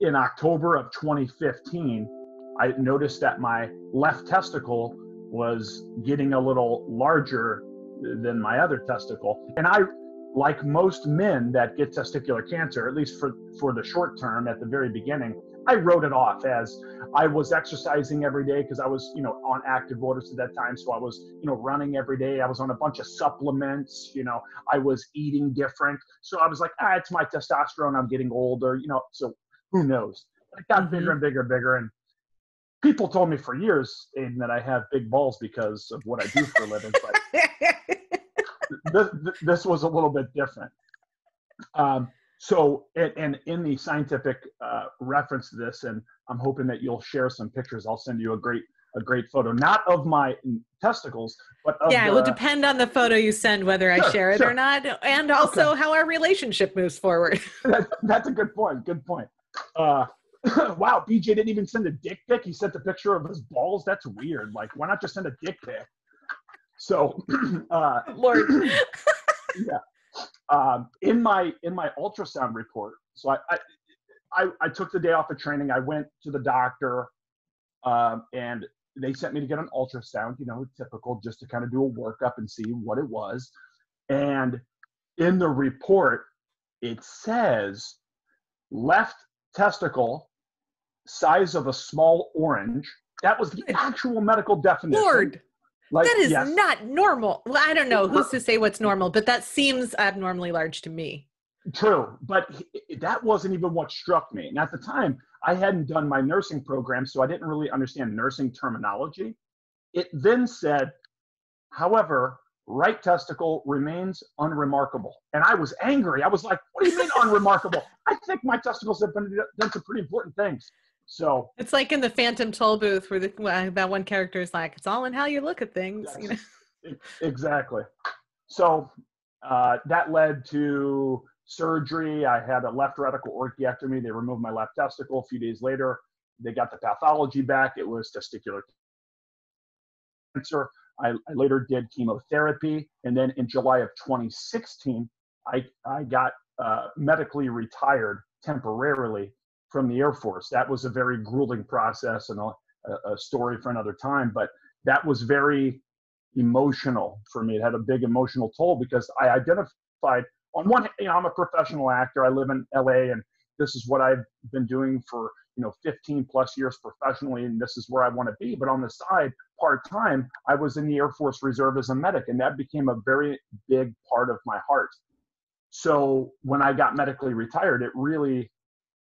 in October of 2015, I noticed that my left testicle was getting a little larger than my other testicle. And I, like most men that get testicular cancer, at least for, for the short term at the very beginning, I wrote it off as I was exercising every day because I was, you know, on active orders at that time. So I was, you know, running every day. I was on a bunch of supplements. You know, I was eating different. So I was like, ah, it's my testosterone. I'm getting older. You know, so who knows? It got mm-hmm. bigger and bigger and bigger. And people told me for years, Aden, that I have big balls because of what I do for a living. But this, this was a little bit different. Um, so, and, and, in the scientific uh, reference to this, and I'm hoping that you'll share some pictures. I'll send you a great a great photo, not of my testicles, but yeah, the, it will depend on the photo you send whether I share it sure. or not, and also okay. how our relationship moves forward. that, that's a good point. Good point. Uh, wow, BJ didn't even send a dick pic. He sent a picture of his balls. That's weird. Like, why not just send a dick pic? So, uh, Lord. yeah. Um, in my in my ultrasound report, so I, I, I I took the day off of training. I went to the doctor, um, and they sent me to get an ultrasound. You know, typical, just to kind of do a workup and see what it was. And in the report, it says left testicle size of a small orange. That was the actual medical definition. Lord, like, that is yes. not normal. Well, I don't know who's to say what's normal, but that seems abnormally large to me. True, but that wasn't even what struck me. And at the time, I hadn't done my nursing program, so I didn't really understand nursing terminology. It then said, however, right testicle remains unremarkable. And I was angry. I was like, what do you mean unremarkable? I think my testicles have been done some pretty important things. So it's like in the Phantom Toll booth where the, that one character is like, "It's all in how you look at things." Yes, you know? Exactly. So uh, that led to surgery. I had a left radical orchiectomy. They removed my left testicle. A few days later, they got the pathology back. It was testicular cancer. I, I later did chemotherapy, and then in July of 2016, I I got uh, medically retired temporarily from the Air Force. That was a very grueling process and a, a story for another time. But that was very emotional for me. It had a big emotional toll because I identified on one, you know, I'm a professional actor. I live in LA, and this is what I've been doing for you know 15 plus years professionally, and this is where I want to be. But on the side, part time, I was in the Air Force Reserve as a medic, and that became a very big part of my heart. So when I got medically retired, it really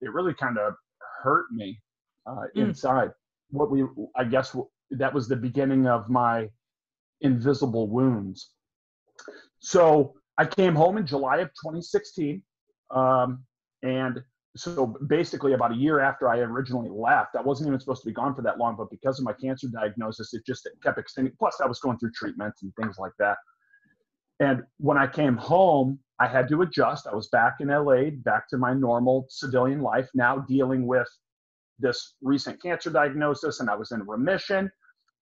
it really kind of hurt me uh, mm. inside. What we, I guess, that was the beginning of my invisible wounds. So I came home in July of 2016, um, and so basically about a year after I originally left, I wasn't even supposed to be gone for that long, but because of my cancer diagnosis, it just kept extending. Plus, I was going through treatments and things like that. And when I came home, I had to adjust. I was back in LA, back to my normal civilian life, now dealing with this recent cancer diagnosis, and I was in remission.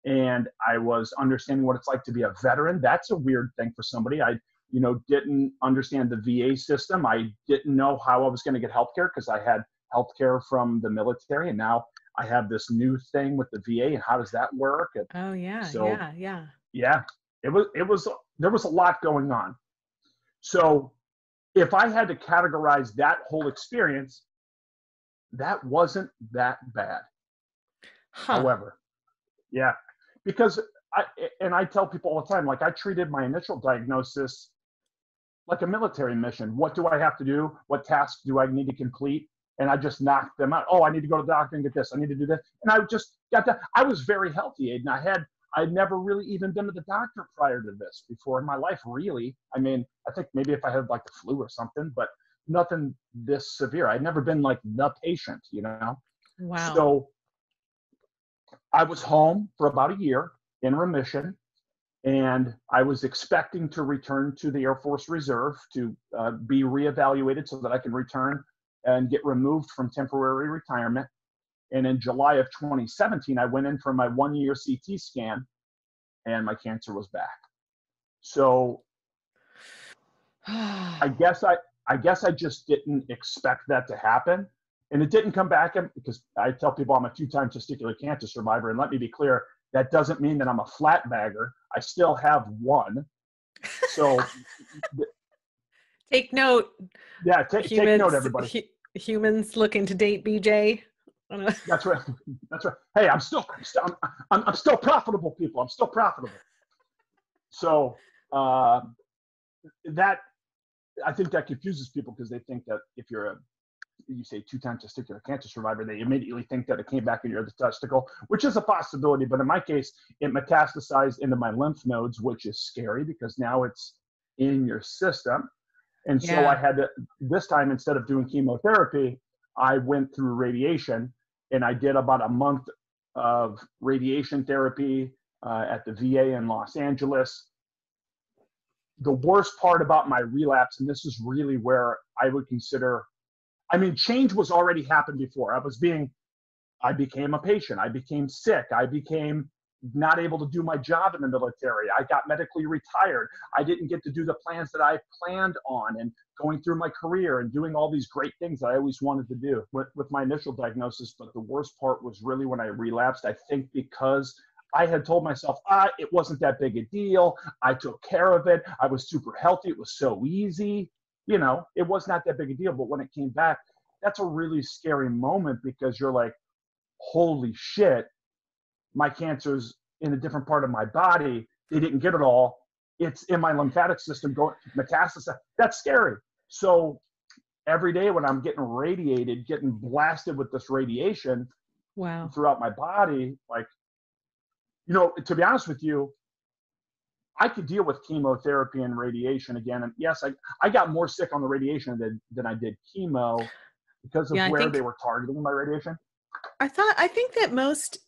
And I was understanding what it's like to be a veteran. That's a weird thing for somebody. I, you know, didn't understand the VA system. I didn't know how I was going to get healthcare because I had healthcare from the military, and now I have this new thing with the VA. And how does that work? And oh yeah, so, yeah, yeah, yeah. It was it was there was a lot going on. So if I had to categorize that whole experience, that wasn't that bad. Huh. However, yeah, because I and I tell people all the time, like I treated my initial diagnosis like a military mission. What do I have to do? What tasks do I need to complete? And I just knocked them out. Oh, I need to go to the doctor and get this. I need to do this. And I just got that. I was very healthy, and I had I'd never really even been to the doctor prior to this before in my life, really. I mean, I think maybe if I had like the flu or something, but nothing this severe. I'd never been like the patient, you know? Wow. So I was home for about a year in remission, and I was expecting to return to the Air Force Reserve to uh, be reevaluated so that I can return and get removed from temporary retirement. And in July of 2017, I went in for my one year CT scan and my cancer was back. So I guess I I guess I just didn't expect that to happen. and it didn't come back um, because I tell people I'm a two-time testicular cancer survivor, and let me be clear, that doesn't mean that I'm a flat bagger. I still have one. So take note. Yeah, take, humans, take note, everybody. humans looking to date BJ. That's right. That's right. Hey, I'm still, I'm, still, I'm, I'm still profitable, people. I'm still profitable. So uh, that I think that confuses people because they think that if you're a you say two-time testicular cancer survivor, they immediately think that it came back in your testicle, which is a possibility. But in my case, it metastasized into my lymph nodes, which is scary because now it's in your system. And so yeah. I had to, this time, instead of doing chemotherapy, I went through radiation and I did about a month of radiation therapy uh, at the VA in Los Angeles. The worst part about my relapse, and this is really where I would consider, I mean, change was already happened before. I was being, I became a patient. I became sick. I became not able to do my job in the military. I got medically retired. I didn't get to do the plans that I planned on and going through my career and doing all these great things that I always wanted to do with, with my initial diagnosis. But the worst part was really when I relapsed. I think because I had told myself, ah, it wasn't that big a deal. I took care of it. I was super healthy. It was so easy. You know, it was not that big a deal. But when it came back, that's a really scary moment because you're like, holy shit, my cancer's in a different part of my body. They didn't get it all. It's in my lymphatic system going metastasis. That's scary. So every day when I'm getting radiated, getting blasted with this radiation wow. throughout my body, like, you know, to be honest with you, I could deal with chemotherapy and radiation again. And yes, I, I got more sick on the radiation than, than I did chemo because of yeah, where think, they were targeting my radiation. I thought, I think that most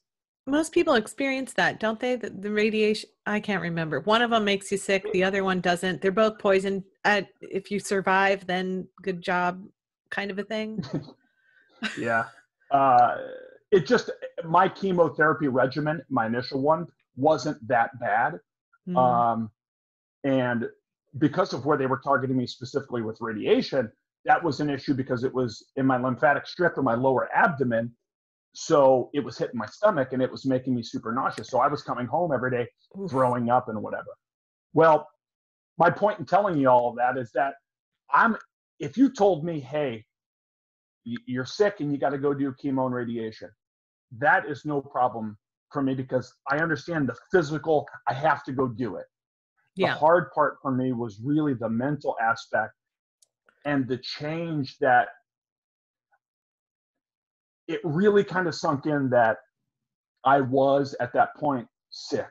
most people experience that, don't they? The, the, radiation, I can't remember. One of them makes you sick, the other one doesn't. They're both poison. Uh, if you survive, then good job, kind of a thing. yeah. Uh, it just, my chemotherapy regimen, my initial one, wasn't that bad. Mm. Um, and because of where they were targeting me specifically with radiation, that was an issue because it was in my lymphatic strip or my lower abdomen so it was hitting my stomach and it was making me super nauseous. So I was coming home every day throwing up and whatever. Well, my point in telling you all of that is that I'm, if you told me, hey, you're sick and you got to go do chemo and radiation, that is no problem for me because I understand the physical, I have to go do it. Yeah. The hard part for me was really the mental aspect and the change that it really kind of sunk in that I was at that point sick,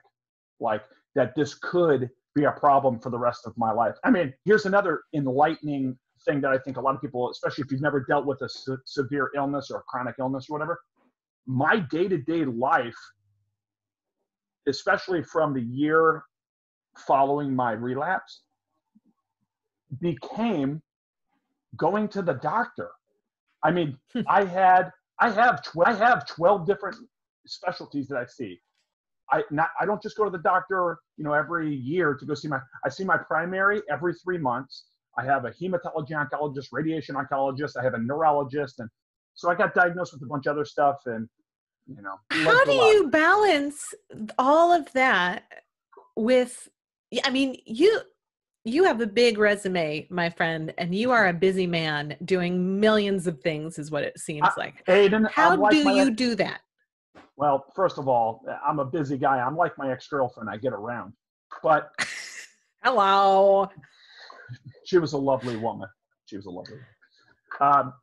like that this could be a problem for the rest of my life. I mean, here's another enlightening thing that I think a lot of people, especially if you've never dealt with a se- severe illness or a chronic illness or whatever, my day to day life, especially from the year following my relapse, became going to the doctor. I mean, I had I have tw- I have 12 different specialties that I see. I not I don't just go to the doctor, you know, every year to go see my I see my primary every 3 months. I have a hematology oncologist, radiation oncologist, I have a neurologist and so I got diagnosed with a bunch of other stuff and you know. How do you balance all of that with I mean, you you have a big resume, my friend, and you are a busy man doing millions of things, is what it seems like. Aden, How do you ex- do that? Well, first of all, I'm a busy guy. I'm like my ex girlfriend. I get around. But hello. She was a lovely woman. She was a lovely um,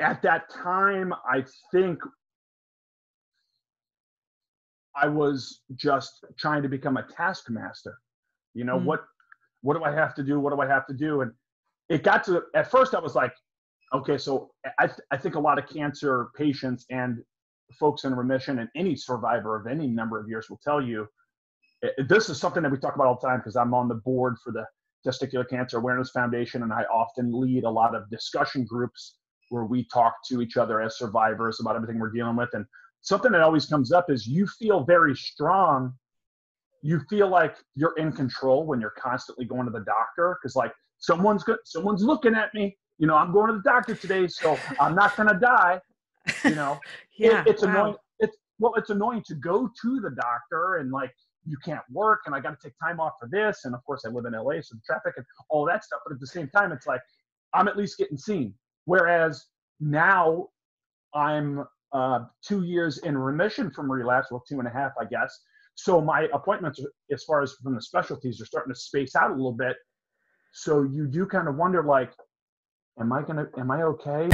at that time, I think I was just trying to become a taskmaster. You know, mm. what what do I have to do? What do I have to do? And it got to at first I was like, okay, so I th- I think a lot of cancer patients and folks in remission and any survivor of any number of years will tell you eh, this is something that we talk about all the time because I'm on the board for the Testicular Cancer Awareness Foundation and I often lead a lot of discussion groups where we talk to each other as survivors about everything we're dealing with and something that always comes up is you feel very strong you feel like you're in control when you're constantly going to the doctor because like someone's good someone's looking at me you know, I'm going to the doctor today, so I'm not going to die. You know, yeah, it, it's wow. annoying. It's well, it's annoying to go to the doctor and like you can't work and I got to take time off for this. And of course, I live in LA, so the traffic and all that stuff. But at the same time, it's like I'm at least getting seen. Whereas now I'm uh, two years in remission from relapse, well, two and a half, I guess. So my appointments, as far as from the specialties, are starting to space out a little bit. So you do kind of wonder, like, am I gonna, am I okay?